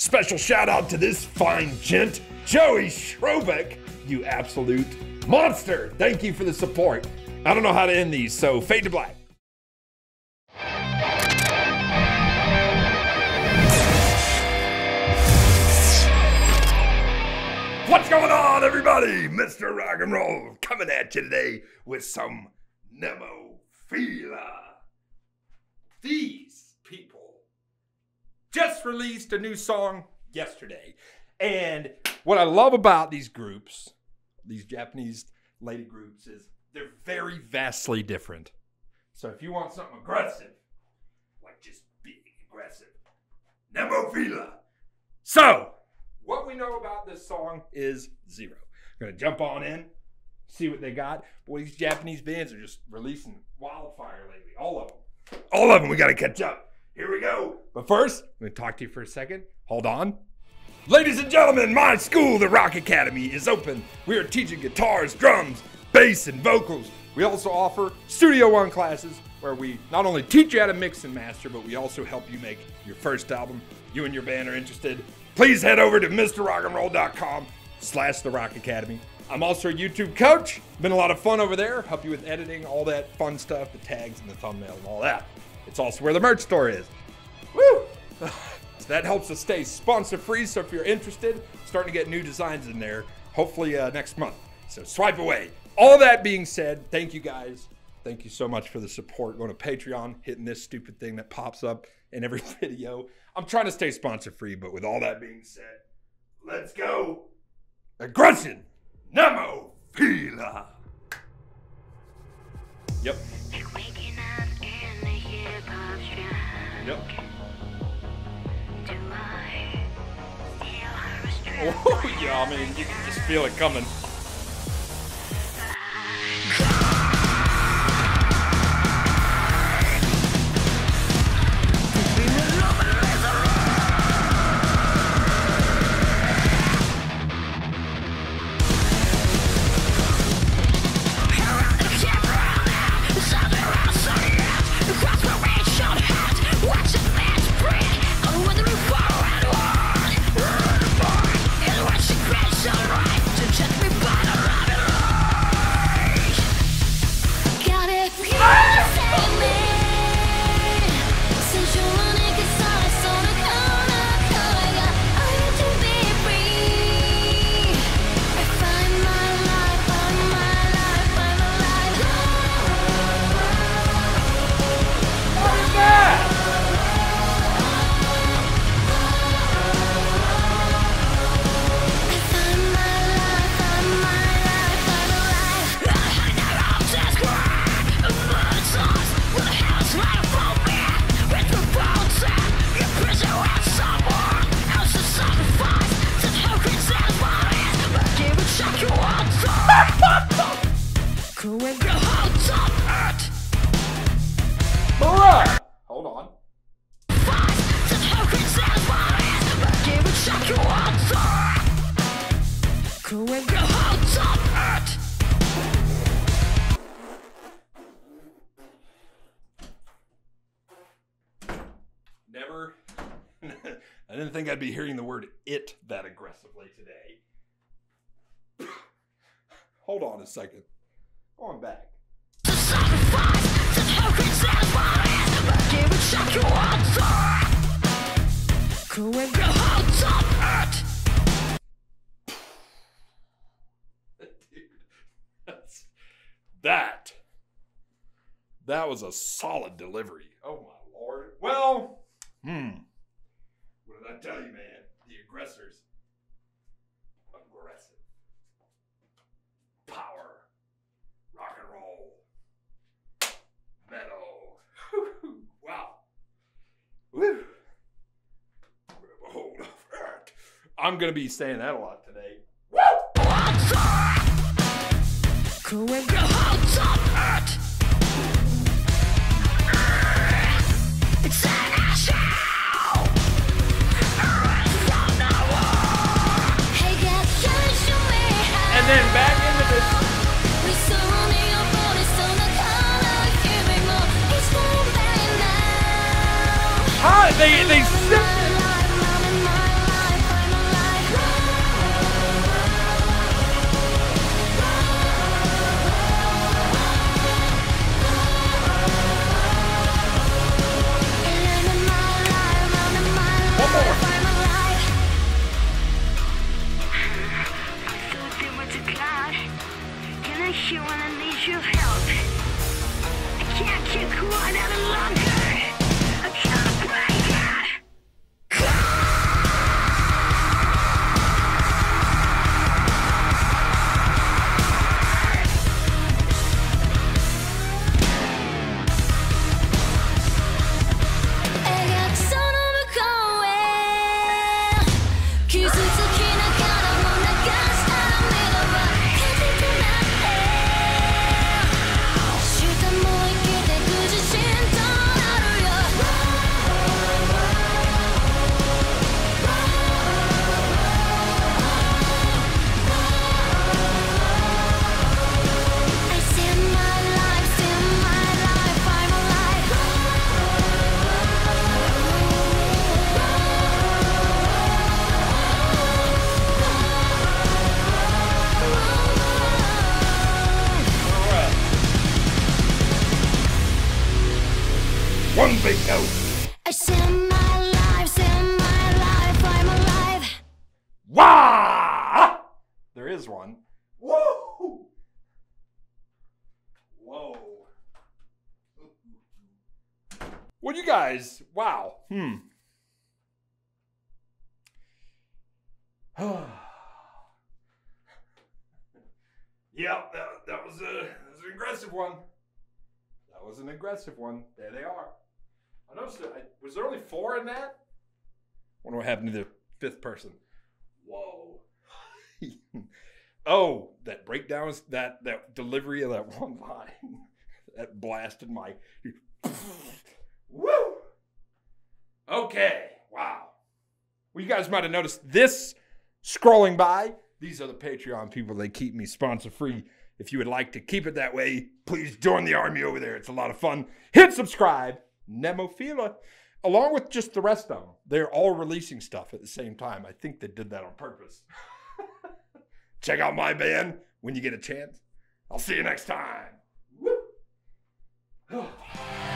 Special shout out to this fine gent, Joey Schrobeck, you absolute monster. Thank you for the support. I don't know how to end these, so fade to black. What's going on, everybody? Mr. Rock and Roll coming at you today with some Nemophila. These people just released a new song yesterday. And what I love about these groups, these Japanese lady groups, is they're very vastly different. So if you want something aggressive, like just big aggressive, Nemophila. So, what we know about this song is zero. I'm gonna jump on in, see what they got. Boy, these Japanese bands are just releasing wildfire lately. All of them. All of them. We gotta catch up. Here we go. But first, I'm gonna talk to you for a second. Hold on. Ladies and gentlemen, my school, the Rock Academy, is open. We are teaching guitars, drums, bass, and vocals. We also offer Studio One classes where we not only teach you how to mix and master, but we also help you make your first album. You and your band are interested. Please head over to MrRockandRoll.com slash The Rock Academy. I'm also a YouTube coach. Been a lot of fun over there. Help you with editing, all that fun stuff, the tags and the thumbnail and all that. It's also where the merch store is. That helps us stay sponsor free. So if you're interested, starting to get new designs in there, hopefully uh, next month. So swipe away. All that being said, thank you guys. Thank you so much for the support. Going to Patreon, hitting this stupid thing that pops up in every video. I'm trying to stay sponsor free, but with all that being said, let's go. Aggression. Nemo Fila. Yep. Waking up in the hip hop. Yep. Oh, yeah, I mean, you can just feel it coming. Didn't think I'd be hearing the word it that aggressively today. Hold on a second. Going back. That. That was a solid delivery. Oh my lord. Well, hmm. I tell you, man? The aggressors. Aggressive. Power. Rock and roll. Metal. wow. Woo. Hold up. I'm gonna be saying that a lot today. And then back into this. Hi, they they One. Whoa! Whoa. Well, you guys, wow. Hmm. yep, that, that was a that was an aggressive one. That was an aggressive one. There they are. I noticed that. I, was there only four in that? Wonder what happened to the fifth person. Whoa. oh, that breakdowns, that that delivery of that one line, that blasted my. Woo. Okay. Wow. Well, you guys might have noticed this scrolling by. These are the Patreon people. They keep me sponsor free. If you would like to keep it that way, please join the army over there. It's a lot of fun. Hit subscribe. Nemophila. Along with just the rest of them. They're all releasing stuff at the same time. I think they did that on purpose. Check out my band when you get a chance. I'll see you next time.